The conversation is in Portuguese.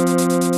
Música